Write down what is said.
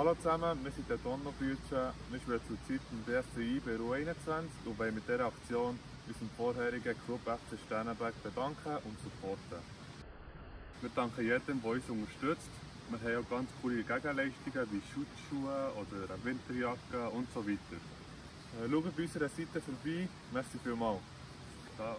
Hallo zusammen, wir sind der Donnerbücher. Wir spielen zurzeit im DSCI bei U21 und wollen mit dieser Aktion unseren vorherigen Club FC Sternenberg bedanken und supporten. Wir danken jedem, der uns unterstützt. Wir haben auch ganz coole Gegenleistungen wie Schutzschuhe oder eine Winterjacke und so weiter. Äh, schaut bei unserer Seite vorbei. Merci vielmals. Ciao.